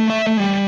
Música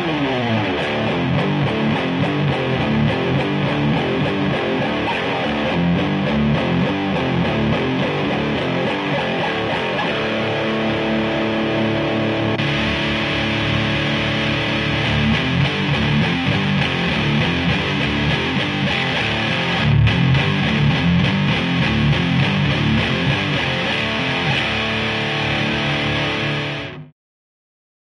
Whoa.